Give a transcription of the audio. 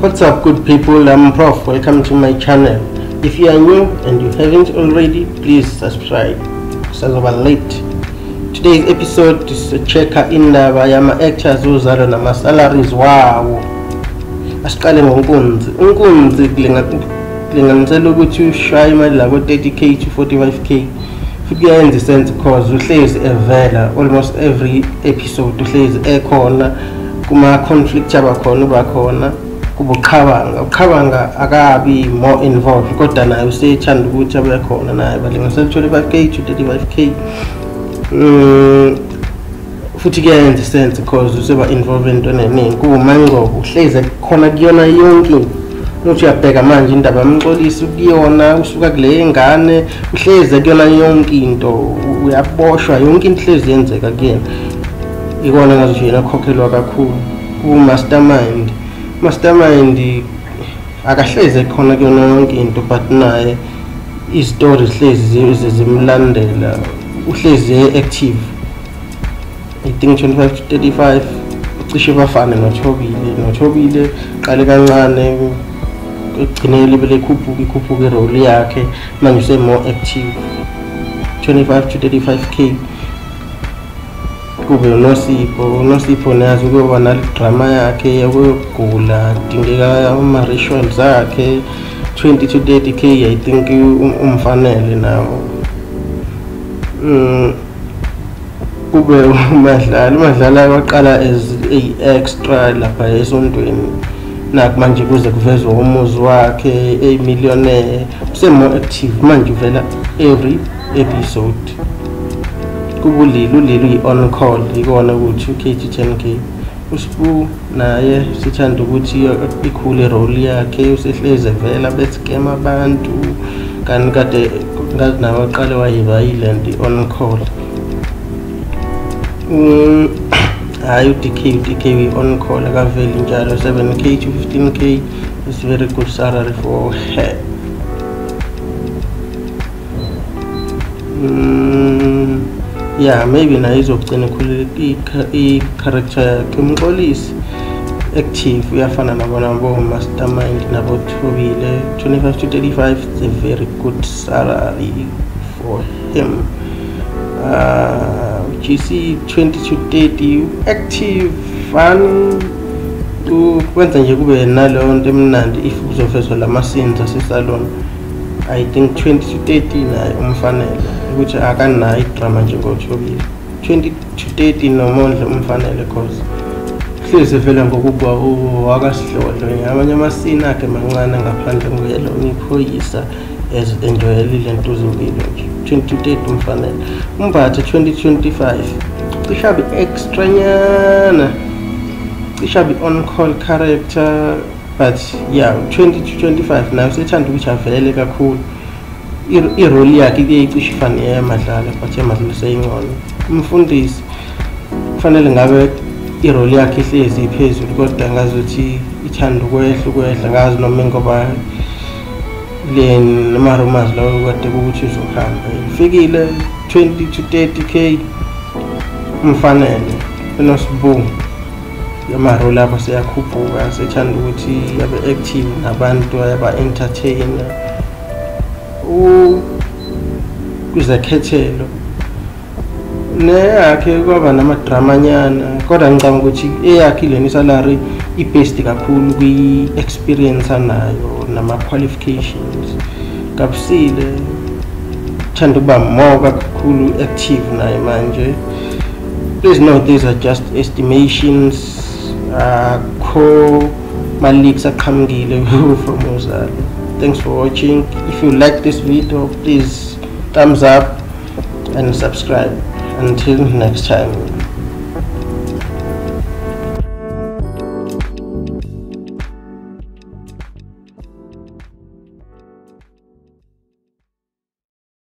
What's up good people, I'm Prof, welcome to my channel. If you are new and you haven't already, please subscribe. Sazoba late. Today's episode is a checker indaba yama-actors ozalwa nama-salaries wawo. Asiqale ngonkunzi. Unkunzi kulinganisela ukuthi ushaye imali lako 30k to 45k. Futhi kuyayenza isense because uhlezi evela almost every episode uhlezi ekhona kuma-conflict abakhona ubakhona kuba uqhabanga uqhabanga akabi more involved kodwa naye usethanda ukuthi abe khona naye balingisela 25k to 35k um futhi kuyayenza isense because useba involve entweni eningi. Kuwumanqobo uhlezi khona kuyona yonke. Into uthi uyabheka manje indaba yamxolisi kuyona usuka kule ngane uhlezi kuyona yonke into. Uyaboshwa yonke into hlezi yenzeka kuyena. Ikona ngathi yena khokhelwa kakhulu ku-mastermind. Mastermind akahleze khona kuyona yonke into but naye izitori zihlezi zimlandela uhlezi active i think 25 to 35 cishe bafane nothobile. Nothobile qale kancane ekugcineni libe likhuphuka ikhuphuka irole yakhe manje use-more active. 25 to 35k kube unosipho unosipho nazi kuyoba nalidrama yakhe yakuyogula kudingeka ama-rituals akhe 20 to 30 k i think umfanele nawo um kube umadlala umadlala waqala as a-extra lapha esontweni naku manje kuze kuvezwe umuzi wakhe eyimillionaire use-more active manje uvela every episode kubulili ulili uyi-on call ikona ukuthi u-k to 10 k usibu naye sithanda ukuthi ikhule role yakhe usehlezi evela besigem abantu kanti kade ngazi nawe aqale wayiva-iland i-on call hhayi u-dk u-dk uyi-on call akaveli njalo 7 k to 15 k is very good salary for her mm. Yeah maybe naye izogcina ikhulile i-character yakhe. Umxolisi active uyafana nabona bo-mastermind nabothobile. 25 to 35 is a very good salary for him. Uh, gc 20 to 30 active fun. Kwenza nje kube naleyo nto emnandi if kuzovezwa lama-scenes asesalon i think 20 to 30 naye umfanele ukuthi akanayo idrama njengothobile 20 to 30 nomondle umfanele cause hlezi vele ngokuba wakasihlodlo amanye amasini akhe mancane ngaphandle nguyelo ngiphoyisa as enjoyelile ntuzukile nje. 20 to 30 umfanele umbathe 2025 cishabi extra nyana. Cishabi on call character. But yeah 20 to 25 nayo sethanda ukuthi avelele kakhulu. Iroli yakhe kuyeyicisha ifane yamadlala but yamadlala seyingcono. Umfundisi kufanele ngabe iroli yakhe ihlezi iphezulu kodwa ngazi ukuthi ithanda ukwehla ukwehla ngazi noma ngoba le nama-rumors lawo kade kukuthi uzohamba. Ifikile 20 to 30 k umfanele enosibungu amaroli abo seyakhuphuka sethanda ukuthi abe active nabantu aba-entertainer kwizekhethelo neyakhe kwaba namadramanyana kodwa ngicanga ukuthi eyakhe lena isalary i-best kakhulu kwi-experience anayo nama-qualifications. Kabusile thanda ukuba more kakhulu active naye manje. Please note these are just estimations. Akho ma-leaks aqhamukile from thanks for watching. If you like this video please thumbs up and subscribe. Until next time